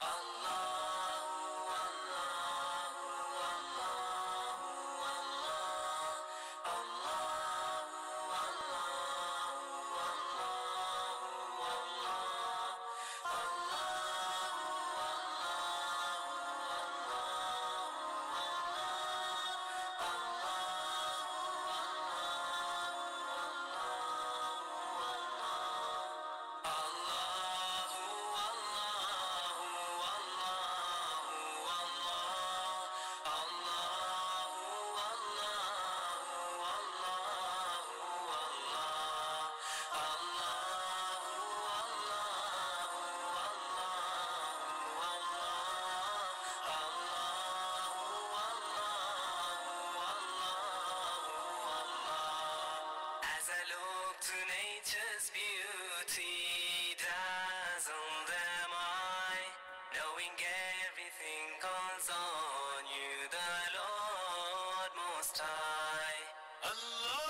Allah beauty does on the mind, knowing everything calls on you, the Lord Most High. Allah.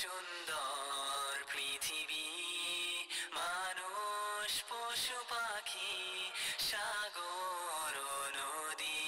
সুন্দর পৃথিবী মানুষ পশু পাখি সাগর নদী